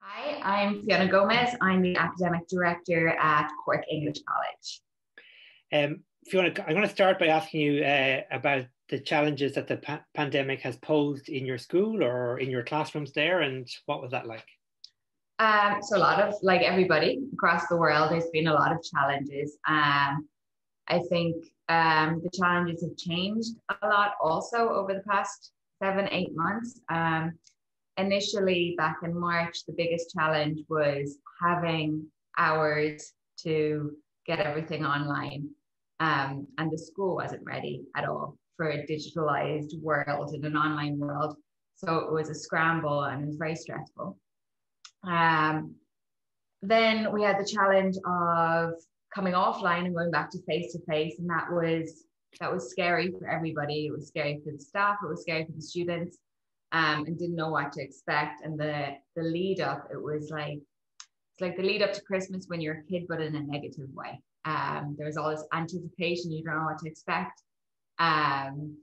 Hi, I'm Fiona Gomez. I'm the academic director at Cork English College. Um, Fiona, I'm going to start by asking you uh, about the challenges that the pa pandemic has posed in your school or in your classrooms there, and what was that like? Um, so a lot of, like everybody across the world, there's been a lot of challenges. Um, I think um, the challenges have changed a lot also over the past seven, eight months. Um, initially, back in March, the biggest challenge was having hours to get everything online. Um, and the school wasn't ready at all for a digitalized world and an online world. So it was a scramble and it was very stressful. Um, then we had the challenge of coming offline and going back to face to face, and that was that was scary for everybody. It was scary for the staff. It was scary for the students, um, and didn't know what to expect. And the the lead up, it was like it's like the lead up to Christmas when you're a kid, but in a negative way. Um, there was all this anticipation. You don't know what to expect. Um,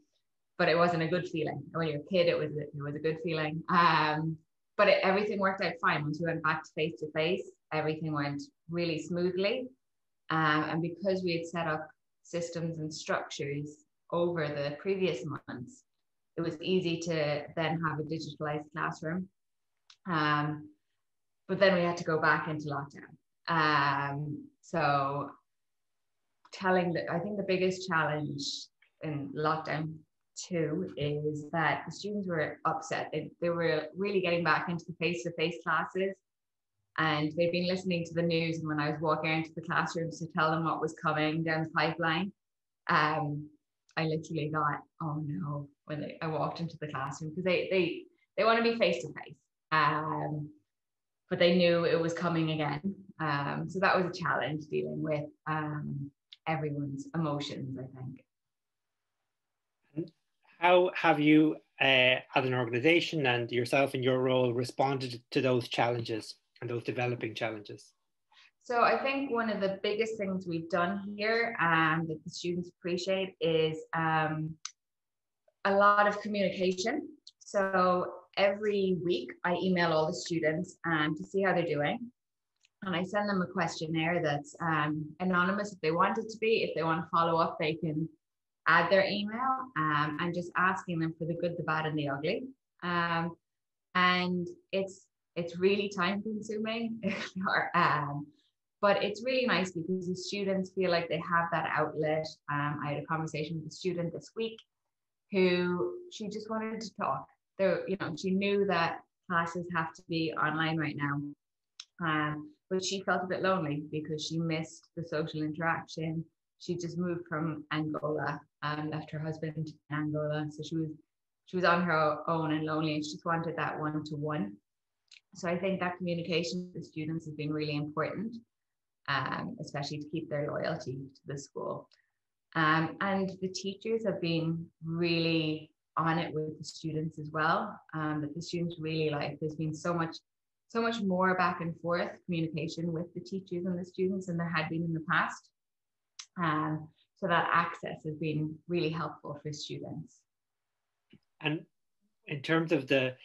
but it wasn't a good feeling. When you're a kid, it was it was a good feeling. Um, but it, everything worked out fine once we went back to face to face. Everything went really smoothly, um, and because we had set up systems and structures over the previous months, it was easy to then have a digitalized classroom. Um, but then we had to go back into lockdown. Um, so telling that I think the biggest challenge in lockdown two is that the students were upset. They, they were really getting back into the face-to-face classes and they've been listening to the news and when I was walking into the classrooms to tell them what was coming down the pipeline, um, I literally thought, oh no, when they, I walked into the classroom because they they they want to be face to face. Um, but they knew it was coming again. Um, so that was a challenge dealing with um, everyone's emotions, I think. How have you, uh, as an organization and yourself in your role, responded to those challenges and those developing challenges? So I think one of the biggest things we've done here and um, that the students appreciate is um, a lot of communication. So every week I email all the students um, to see how they're doing. And I send them a questionnaire that's um, anonymous if they want it to be. If they want to follow up, they can add their email um, and just asking them for the good, the bad, and the ugly. Um, and it's it's really time consuming, um, but it's really nice because the students feel like they have that outlet. Um, I had a conversation with a student this week who she just wanted to talk. There, you know, she knew that classes have to be online right now, um, but she felt a bit lonely because she missed the social interaction she just moved from Angola and left her husband in Angola. So she was she was on her own and lonely and she just wanted that one to one. So I think that communication with the students has been really important, um, especially to keep their loyalty to the school. Um, and the teachers have been really on it with the students as well. Um, that the students really like. There's been so much, so much more back and forth communication with the teachers and the students than there had been in the past. Um, so that access has been really helpful for students. And in terms of the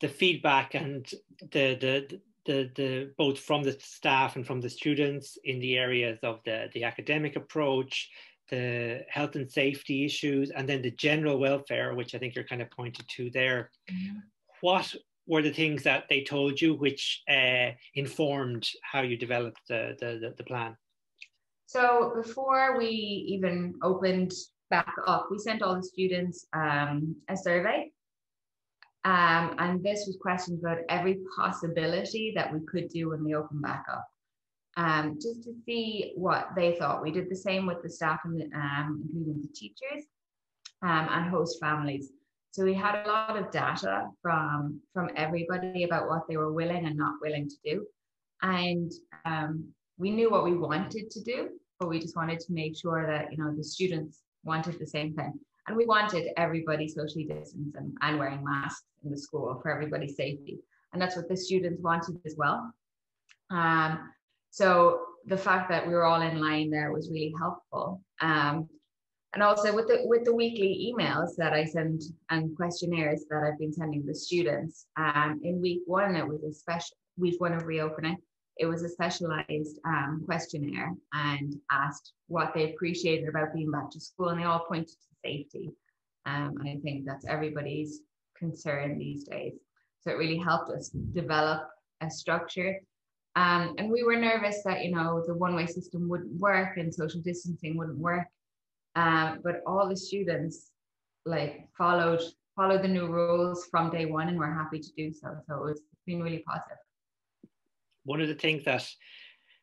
the feedback and the the the, the both from the staff and from the students in the areas of the, the academic approach, the health and safety issues, and then the general welfare, which I think you're kind of pointed to there. Mm-hmm. What were the things that they told you which uh, informed how you developed the, the, the plan? So before we even opened back up, we sent all the students um, a survey. Um, and this was questions about every possibility that we could do when we open back up. Um, just to see what they thought. We did the same with the staff, and um, including the teachers um, and host families. So we had a lot of data from from everybody about what they were willing and not willing to do, and um, we knew what we wanted to do, but we just wanted to make sure that you know the students wanted the same thing. And we wanted everybody socially distanced and, and wearing masks in the school for everybody's safety. And that's what the students wanted as well. Um, so the fact that we were all in line there was really helpful. Um, and also with the with the weekly emails that I send and questionnaires that I've been sending the students. Um, in week one, it was a special week one of reopening, it was a specialized um, questionnaire and asked what they appreciated about being back to school, and they all pointed to safety. Um, and I think that's everybody's concern these days. So it really helped us develop a structure. Um, and we were nervous that you know the one-way system wouldn't work and social distancing wouldn't work. Um, but all the students like followed followed the new rules from day one, and we're happy to do so. So it's been really positive. positive one of the things that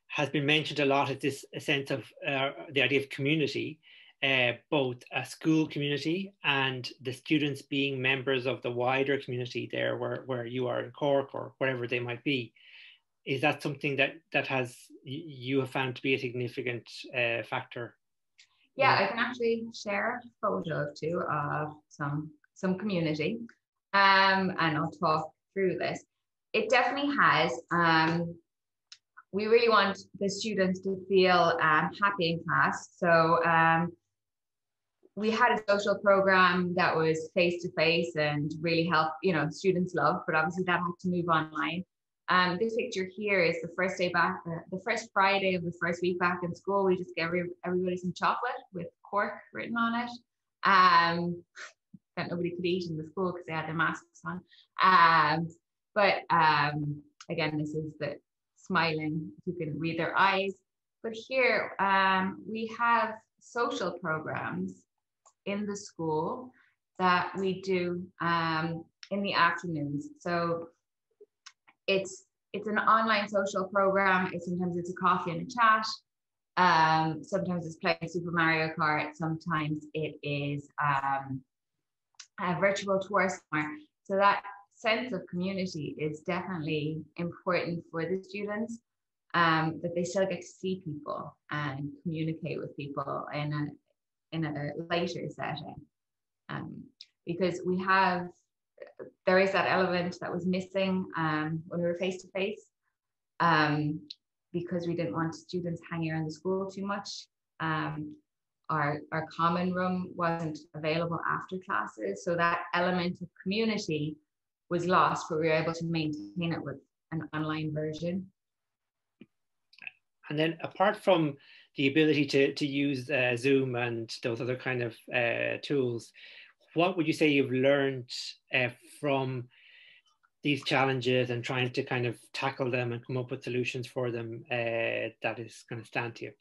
has been mentioned a lot is this sense of uh, the idea of community, uh, both a school community and the students being members of the wider community there where, where you are in Cork or wherever they might be. Is that something that, that has you have found to be a significant uh, factor? Yeah, I can actually share a photo too of some some community, um, and I'll talk through this it definitely has. Um, we really want the students to feel um, happy in class. So um, we had a social program that was face to face and really helped, you know, students love, but obviously that had to move online. Um, this picture here is the first day back, uh, the first Friday of the first week back in school. We just gave every, everybody some chocolate with Cork written on it. Um, that nobody could eat in the school because they had their masks on. Um, but um, again, this is the smiling, you can read their eyes. But here um, we have social programs in the school that we do um, in the afternoons. So it's it's an online social program. It's, sometimes it's a coffee and a chat. Um, sometimes it's playing Super Mario Kart. Sometimes it is um, a virtual tour somewhere. So that sense of community is definitely important for the students um, that they still get to see people and communicate with people in a in a later setting um, because we have there is that element that was missing um, when we were face to face because we didn't want students hanging around the school too much um, our, our common room wasn't available after classes so that element of community was lost, but we were able to maintain it with an online version. And then apart from the ability to, to use uh, Zoom and those other kind of uh, tools, what would you say you've learned uh, from these challenges and trying to kind of tackle them and come up with solutions for them uh, that is going to stand to you?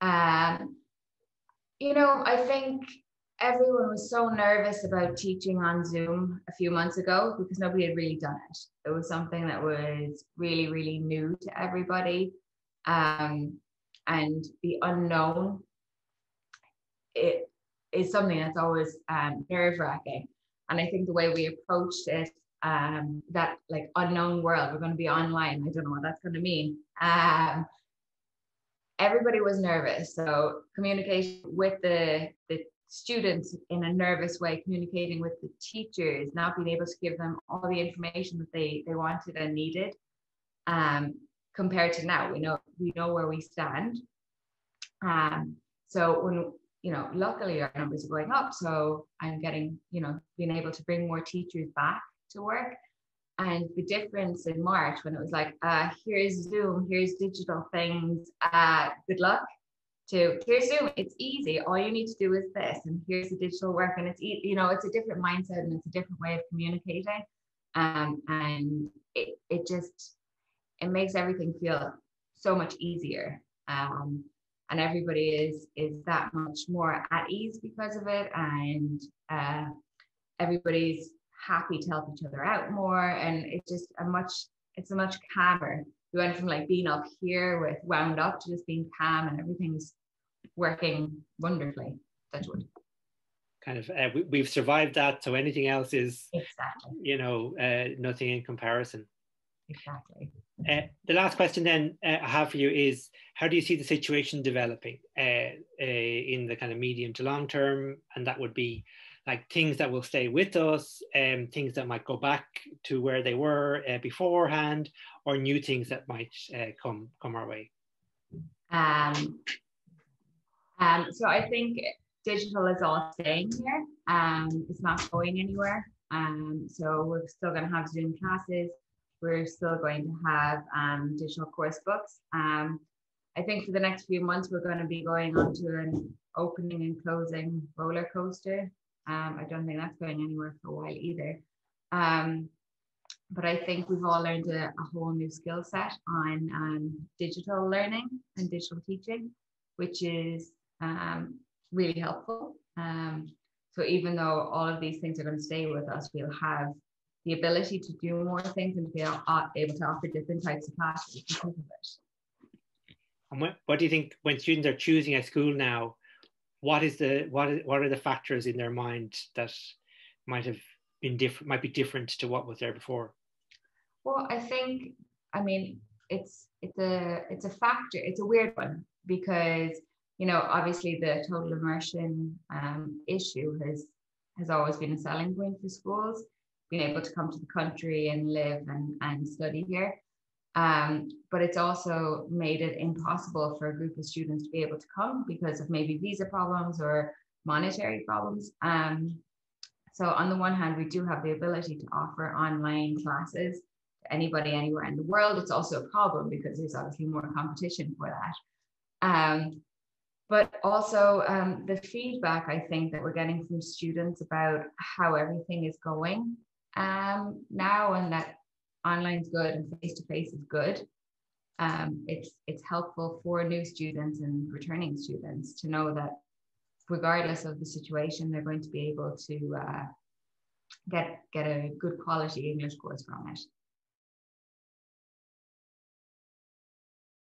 Um, you know, I think everyone was so nervous about teaching on Zoom a few months ago because nobody had really done it. It was something that was really, really new to everybody. Um, and the unknown it is something that's always um, nerve wracking. And I think the way we approached it, um, that like unknown world, we're going to be online. I don't know what that's going to mean. Um, everybody was nervous. So communication with the the students in a nervous way communicating with the teachers not being able to give them all the information that they they wanted and needed um, compared to now we know we know where we stand um, so when you know luckily our numbers are going up so i'm getting you know being able to bring more teachers back to work and the difference in march when it was like uh, here's zoom here's digital things uh, good luck to here's Zoom. It's easy. All you need to do is this, and here's the digital work, and it's you know it's a different mindset and it's a different way of communicating, um, and it it just it makes everything feel so much easier, um, and everybody is is that much more at ease because of it, and uh, everybody's happy to help each other out more, and it's just a much it's a much calmer we went from like being up here with wound up to just being calm and everything's working wonderfully. That's what. Kind of, uh, we, have survived that. So anything else is, exactly, you know, uh, nothing in comparison. Exactly. Uh, the last question then uh, I have for you is how do you see the situation developing uh, uh, in the kind of medium to long term? And that would be like things that will stay with us, um, things that might go back to where they were uh, beforehand, or new things that might uh, come come our way. Um, um, so I think digital is all staying here. Um, it's not going anywhere. Um, so we're still going to have Zoom classes. We're still going to have um, digital course books. Um, I think for the next few months, we're going to be going on to an opening and closing roller coaster. Um, I don't think that's going anywhere for a while either. Um, but I think we've all learned a, a whole new skill set on um, digital learning and digital teaching, which is um, really helpful. So even though all of these things are going to stay with us, we'll have the ability to do more things and be able to offer different types of classes because of it. And what, what do you think when students are choosing a school now? What is the what is, what are the factors in their mind that might have been different might be different to what was there before? Well, I think I mean it's it's a it's a factor. It's a weird one because you know obviously the total immersion um, issue has has always been a selling point for schools being able to come to the country and live and, and study here. Um, but it's also made it impossible for a group of students to be able to come because of maybe visa problems or monetary problems. Um, so on the one hand, we do have the ability to offer online classes to anybody anywhere in the world. It's also a problem because there's obviously more competition for that. Um, but also um, the feedback I think that we're getting from students about how everything is going um, now and that online is good and face to face is good. Um, it's it's helpful for new students and returning students to know that regardless of the situation, they're going to be able to uh, get get a good quality English course from it.